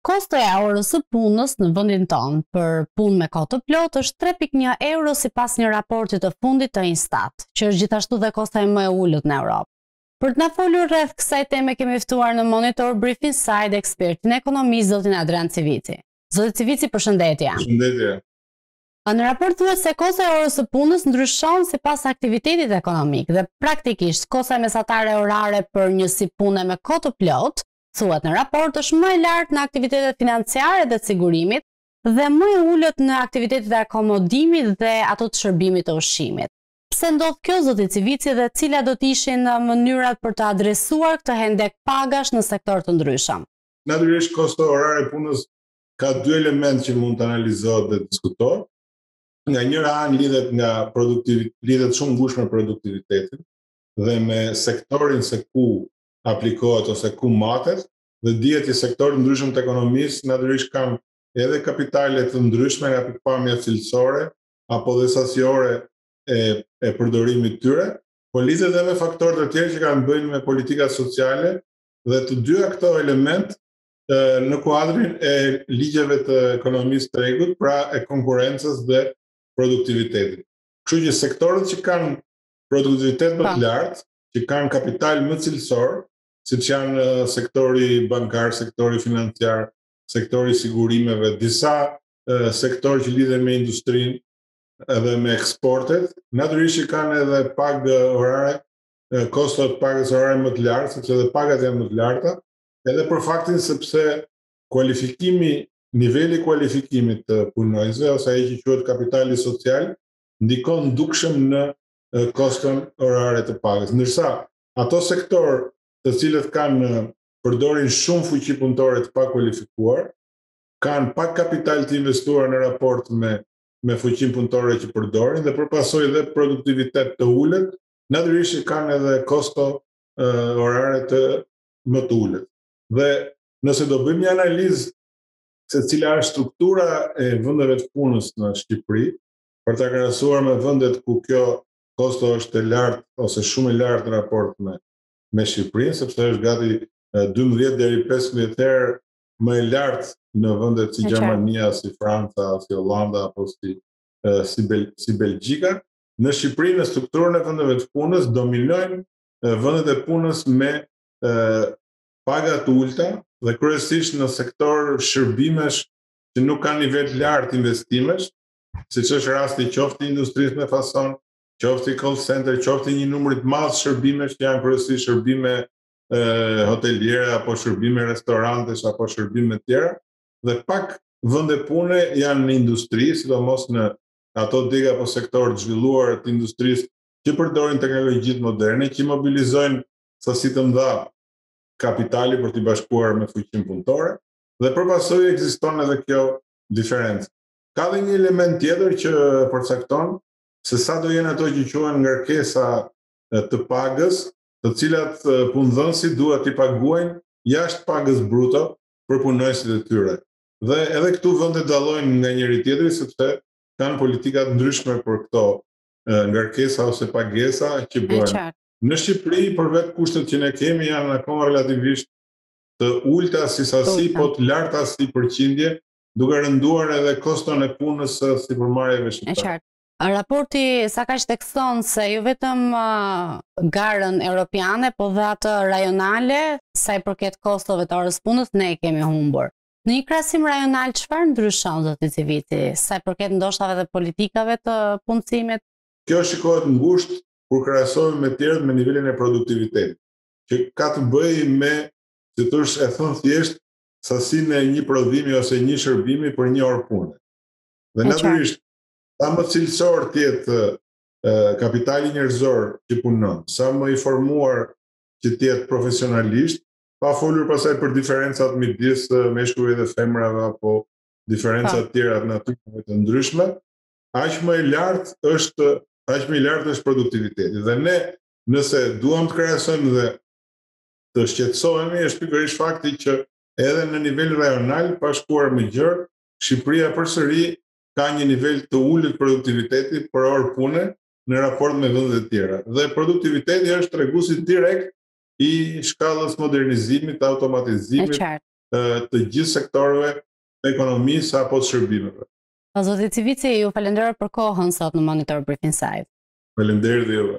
Kostoja e orës së punës në vendin tonë për punë me kohë të plotë është tre pikë një euro sipas një raporti të fundit të INSTAT, që është gjithashtu dhe kostoja më e ulët në Europë. Për të na folur rreth kësaj teme kemi ftuar në Monitor Briefing Side ekspertin e ekonomisë zotin Adrian Civici. Zoti Civici, përshëndetje. Përshëndetje. Në raport thuhet se kostoja e orës së punës ndryshon sipas aktivitetit ekonomik dhe praktikisht kostoja mesatare orare për njësi pune me kohë të plotë, thuhet në raport, është më e lartë në aktivitetet financiare dhe të sigurimit dhe më e ulët në aktivitetet e akomodimit dhe ato të shërbimit të ushqimit. Pse ndodh kjo, zoti Civici dhe cilat do të ishin mënyrat për të adresuar këtë hendek pagash në sektorë të ndryshëm? Natyrisht kosto orare e punës ka dy elementë që mund të analizohet dhe diskutohet. Nga njëra anë lidhet nga produktivit, lidhet shumë ngushtë me produktivitetin dhe me sektorin se ku aplikohet ose ku matet dhe dihet që sektorë të ndryshëm të ekonomisë natyrisht kanë edhe kapitale të ndryshme nga pikëpamja cilësore apo dhe sasiore e, e përdorimit të tyre, po lidhet edhe me faktorë të tjerë që kanë të bëjnë me politika sociale dhe të dyja këto elementë në kuadrin e ligjeve të ekonomisë të tregut, pra e konkurrencës dhe produktivitetit. Kështu që sektorët që kanë produktivitet më të lartë, që kanë kapital më cilësor, siç janë sektori bankar, sektori financiar, sektori i sigurimeve, disa sektorë që lidhen me industrinë edhe me eksportet, natyrisht që kanë edhe pagë orare, kosto të pagës orare më të lartë, sepse edhe pagat janë më të larta, Edhe për faktin sepse kualifikimi, niveli i kualifikimit të punonjësve, ose ai që quhet kapitali social, ndikon dukshëm në koston orare të pagës. Ndërsa, ato sektorë të cilët kanë përdorin shumë fuqi punëtore të pakualifikuar, kanë pak kapital të investuar në raport me, me fuqinë punëtore që përdorin, dhe për pasojë dhe produktivitet të ulët, natyrisht që kanë edhe kosto orare të më të ulët. Dhe nëse do bëjmë një analizë se cila është struktura e vendeve të punës në Shqipëri, për ta krahasuar me vendet ku kjo kosto është e lartë ose shumë e lartë në raport me me Shqipërinë, sepse është gati dymbëdhjetë deri pesëmbëdhjetë herë më e lartë në vendet si Gjermania, si Franca, si Holanda apo si si Belgjika, në Shqipëri në strukturën e vendeve të punës dominojnë vendet e punës me paga të ulta dhe kryesisht në sektor shërbimesh që nuk kanë nivel të lartë investimesh, siç është rasti qoftë i industrisë me fason, qoftë i call center, qoftë i një numri të madh shërbimesh që janë kryesisht shërbime hoteliere apo shërbime restorantesh apo shërbime të tjera dhe pak vende pune janë në industri, sidomos në ato dega apo sektorë të zhvilluar të industrisë që përdorin teknologjitë moderne që mobilizojnë sasi të mëdha kapitali për t'i bashkuar me fuqinë punëtore dhe për pasojë ekziston edhe kjo diferencë. Ka dhe një element tjetër që përcakton se sa do jenë ato që quhen ngarkesa të pagës, të cilat punëdhënësit duhet t'i paguajnë jashtë pagës bruto për punonjësit e tyre. Dhe edhe këtu vendet dallojnë nga njëri-tjetri sepse kanë politika të ndryshme për këto ngarkesa ose pagesa që bëhen. Në Shqipëri, për vetë kushtet që ne kemi, janë akoma relativisht të ulta si sasi, po të larta si përqindje, duke rënduar edhe koston e punës së sipërmarrjeve shqiptarë. Raporti sakaq thekson se jo vetëm garën europiane, po dhe atë rajonale, sa i përket kostove të orës punës, ne e kemi humbur. Në një krahasim rajonal, çfarë ndryshon, zoti Civici, sa i përket ndoshta edhe politikave të punësimit? Kjo shikohet ngushtë kur krahasohemi me të tjerët me nivelin e produktivitetit, që ka të bëjë me, që do të thotë e thënë thjesht, sasinë e një prodhimi ose një shërbimi për një orë pune. Dhe natyrisht, sa më cilësor të jetë kapitali njerëzor që punon, sa më i formuar që të jetë profesionalisht, Pa folur pastaj për diferencat midis meshkujve dhe femrave apo diferenca të tjera të natyrave të ndryshme, aq më i lartë është, aq më i lartë është produktiviteti. Dhe ne, nëse duam të krahasohemi dhe të shqetësohemi, është pikërisht fakti që edhe në nivel rajonal, pa shkuar më gjerë, Shqipëria përsëri ka një nivel të ulët produktiviteti për orë pune në raport me vendet e tjera. Dhe produktiviteti është treguesi direkt i shkallës së modernizimit, automatizimit, të gjithë sektorëve të ekonomisë apo të shërbimeve. Zoti Civici, ju falënderoj për kohën sot në Monitor Brief Inside. Faleminderit dhe juve.